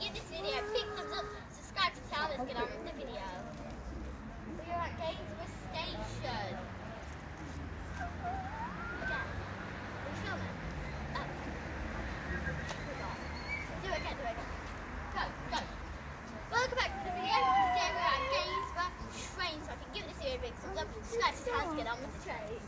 give this video a big thumbs up, subscribe to channel, let's get on with the video. We are at Gainsborough Station. Do it again, do it again. Go, go. Welcome back to the video. Today we're at Gainsborough train, so I can give this video a big thumbs up, subscribe to let's get on with the train.